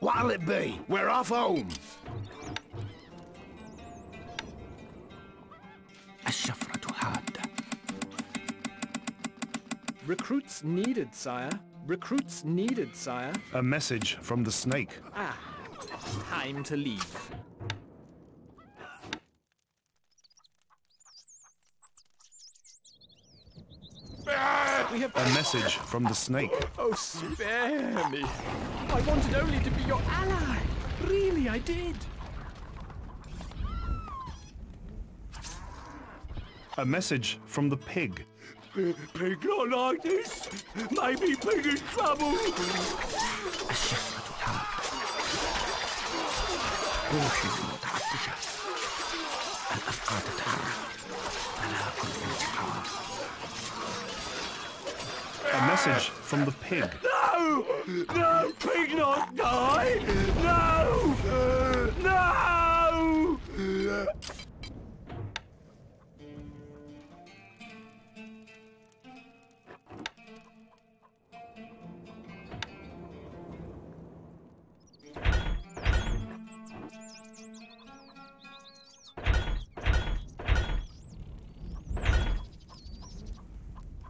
What'll it be? We're off home. Recruits needed, sire. Recruits needed, sire. A message from the snake. Ah, time to leave. We have a message from the snake. Oh, spare me. I wanted only to be your ally. Really, I did. A message from the pig. Pig not like this. Maybe pig in trouble. A shepherd. Message from the pig. No! No! Pig not die! No! No!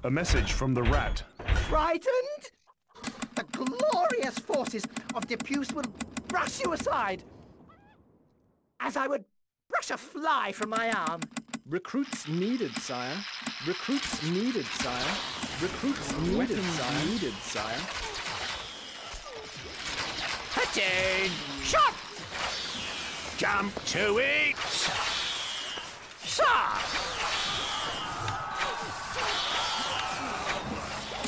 A message from the rat. Frightened? The glorious forces of de Puce will brush you aside, as I would brush a fly from my arm. Recruits needed, sire. Recruits needed, sire. Recruits needed, sire. Needed, sire. Hatching! Shot! Jump to it! Shot!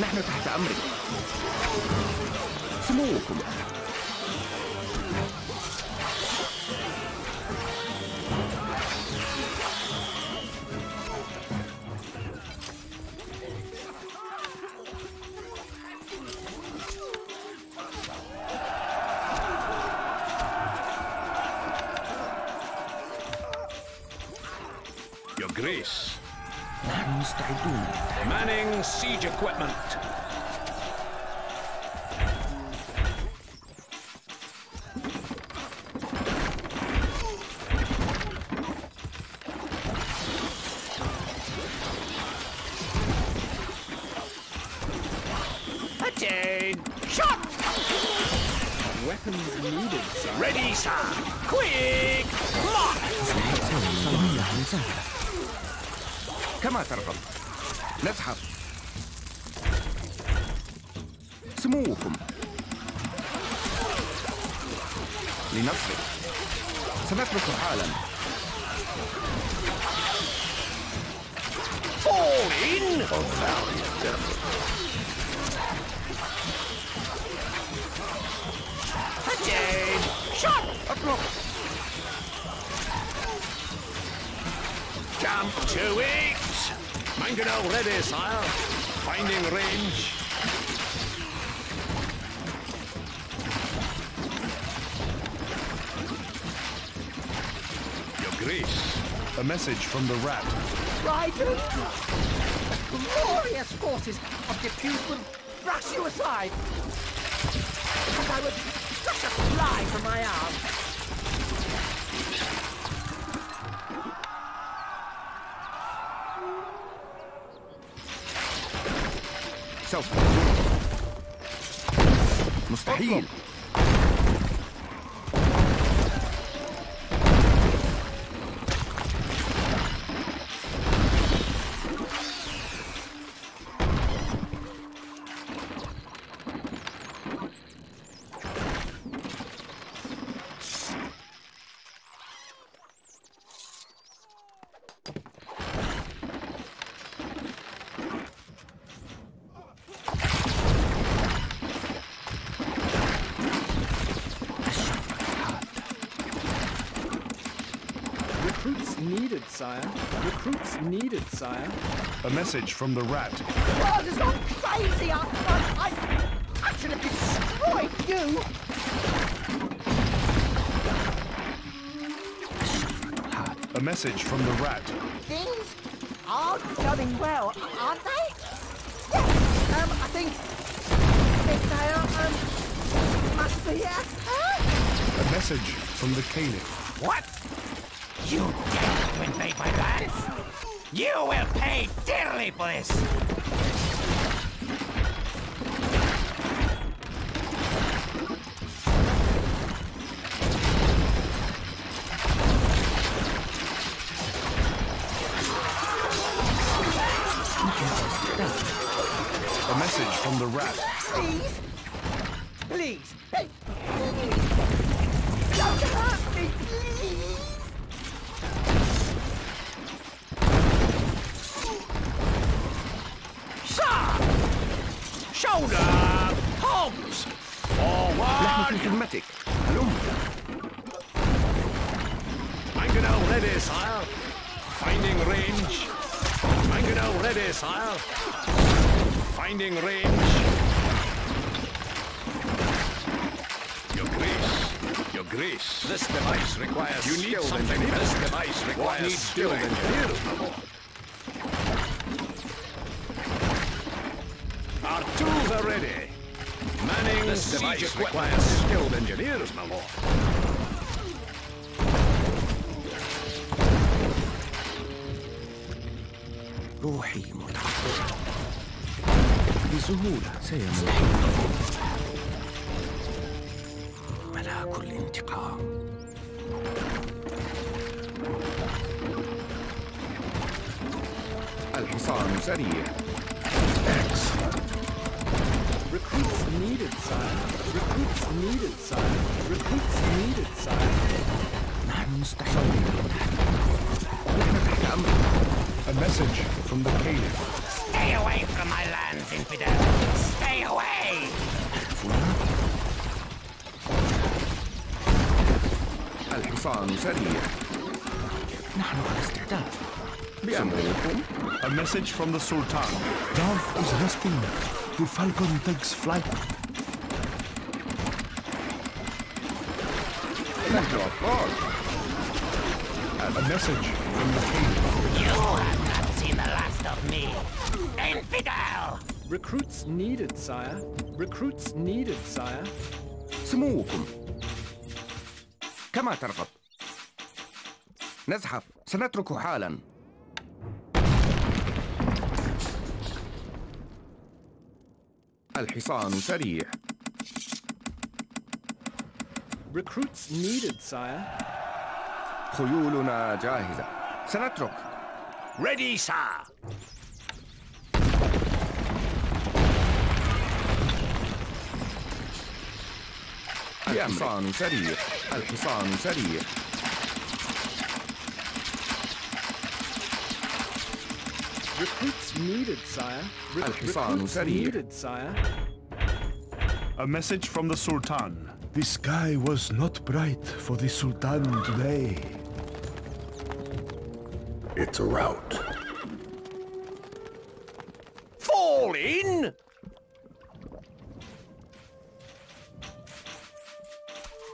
نحن تحت أمرك سموكم Greece. Manning siege equipment. Shot! Weapons needed. Ready, sir! Quick! March! كما ترغب نزحف سموكم لنصرف سنترك حالا Fall in! Valiant devil. Hatching! Shot! أطلق Jump to it! Mounted already, sire. Finding range. Your Grace. A message from the rat. The glorious forces of de Puce will brush you aside, as I would brush a fly from my arm. سوف مستحيل Sire. Recruits needed, sire. A message from the rat. The world has gone crazy. I, I, I, I should have destroyed you. A message from the rat. Things are going well, aren't they? Yes. Um, I think, I think they are. Um, must be. Uh, A message from the caliph. What? You dare to invade my lands? You will pay dearly for this! A message from the rat. please, please, hey, please, don't hurt me, please. Anti-Semitic. Mangonel ready, sire. Finding range. Mangonel ready, sire. Finding range. Your grace. Your grace. This device requires you need something. This device requires what skill and Our tools are ready. This siege device equipment. requires skilled engineers, my lord. روحي متعطشة بسهولة سيموت ملاك الانتقام الحصان سريع Recruits needed, sire. Recruits needed, sire. Recruits needed, sire. نحن مستحيلين نحن تحت أمرك A message from the caliph. Stay away from my lands, infidel! Stay away! الحصان سريع نحن على استعداد بأمركم A message from the sultan. Darth is resting. The Falcon takes flight. نحن أبطال A message from the caliph. You have not seen the last of me! Infidel! Recruits needed, sire. Recruits needed, sire. سموكم كما ترغب نزحف سنترك حالا الحصان سريع. Recruits needed, sire. خيولنا جاهزة. سنترك. Ready, sir. الحصان سريع. الحصان سريع. Recruits needed, sire. Re- الحصان recruits سريع. needed, sire. A message from the sultan. The sky was not bright for the Sultan today. It's a rout. Fall in!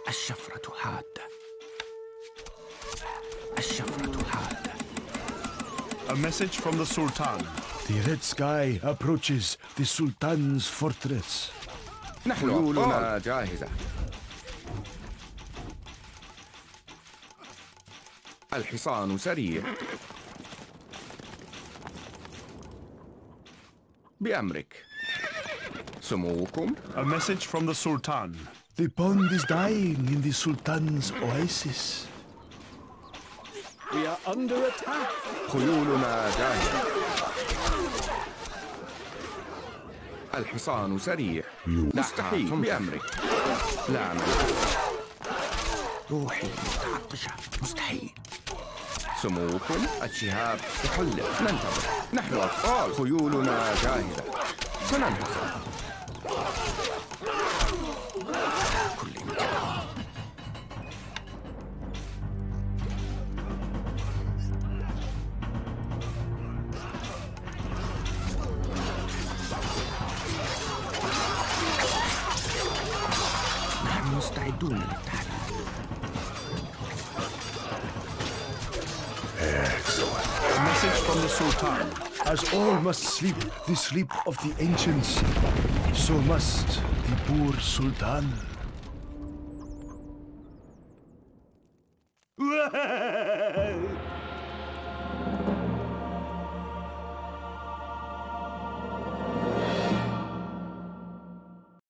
الشفرة حادة A message from the sultan. The red sky approaches the Sultan's fortress. نحن خيولنا جاهزة الحصان سريع بأمرك سموكم A message from the sultan. The pond is dying in the Sultan's oasis. Under attack. خيولنا جاهزة الحصان سريع. مستحيل بأمرك لا نلحق روحي متعطشة. مستحيل. سموكم الشهاب تحلق ننتظر. نحن أطفال. خيولنا جاهزة سننتصر Sultan. As all must sleep the sleep of the ancients, so must the poor Sultan.